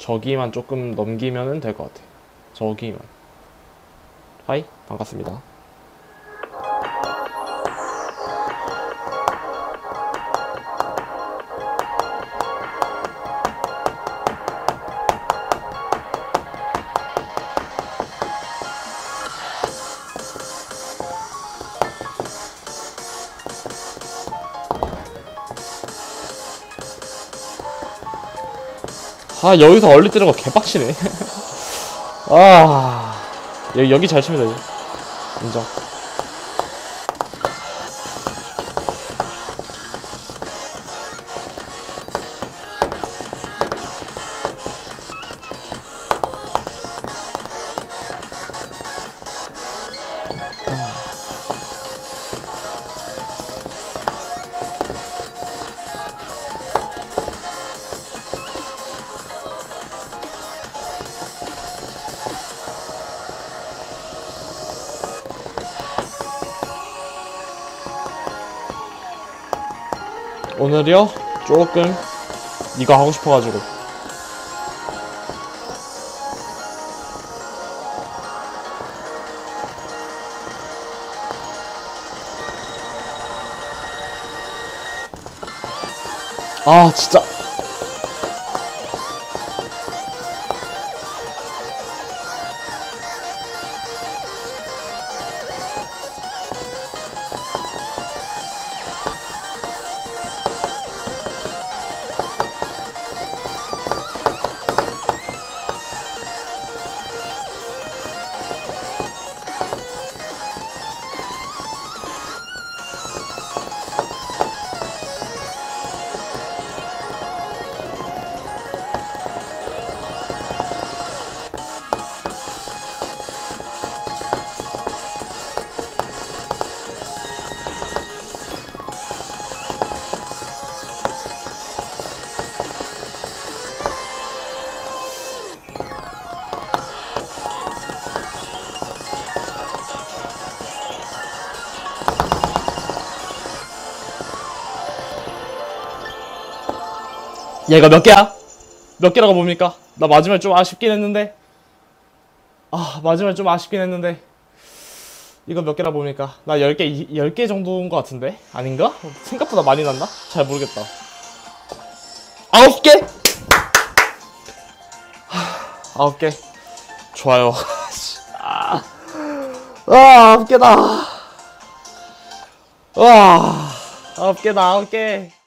저기만 조금 넘기면은 될것 같아. 저기만. 하이, 반갑습니다. 아, 여기서 얼리 뜨는 거 개빡치네. 아, 여기, 여기 잘 칩니다. 인정. 오늘이요? 조금 이거 하고 싶어가지고 아 진짜 얘가 몇 개야? 몇 개라고 봅니까? 나 마지막에 좀 아쉽긴 했는데 아 마지막에 좀 아쉽긴 했는데 이거 몇 개라 봅니까? 나 10개, 10개 정도인 것 같은데? 아닌가? 생각보다 많이 났나? 잘 모르겠다 9개? 하, 9개 좋아요 아, 아 9개다 와 9개다 9개